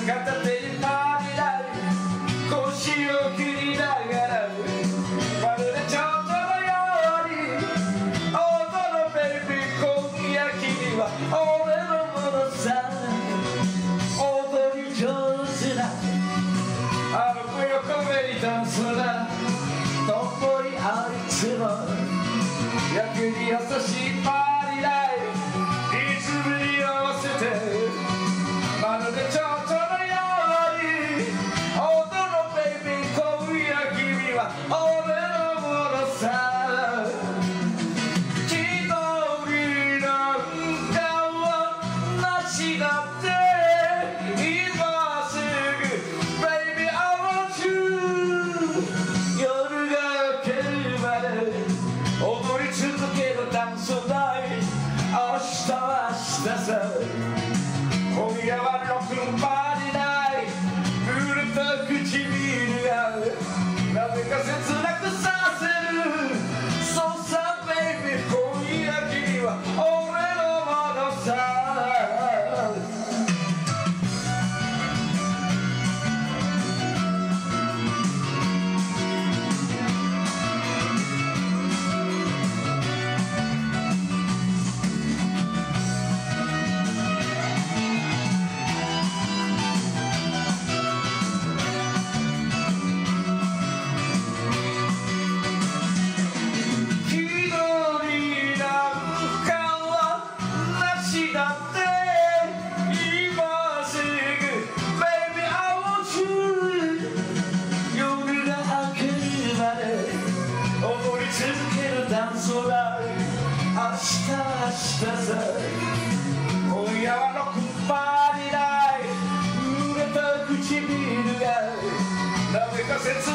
片手にパリラ腰を切りながらまるで蝶とのように踊るベルビー今君は俺のものさ踊り上手な。あの子か目にダンスりあいつも役に優しいパー necessary した今夜のクッパにない濡れた唇が。なぜか切